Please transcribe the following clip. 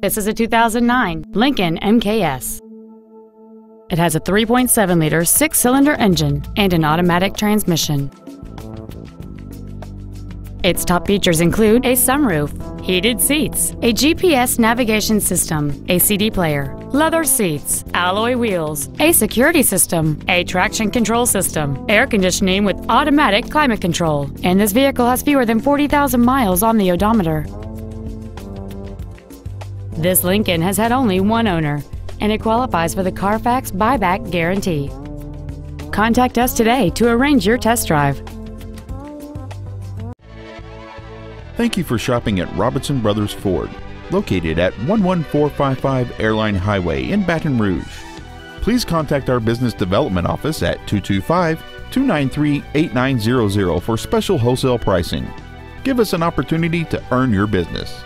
This is a 2009 Lincoln MKS. It has a 3.7 liter six cylinder engine and an automatic transmission. Its top features include a sunroof, heated seats, a GPS navigation system, a CD player, leather seats, alloy wheels, a security system, a traction control system, air conditioning with automatic climate control, and this vehicle has fewer than 40,000 miles on the odometer. This Lincoln has had only one owner, and it qualifies for the Carfax buyback guarantee. Contact us today to arrange your test drive. Thank you for shopping at Robinson Brothers Ford, located at 11455 Airline Highway in Baton Rouge. Please contact our business development office at 225 293 8900 for special wholesale pricing. Give us an opportunity to earn your business.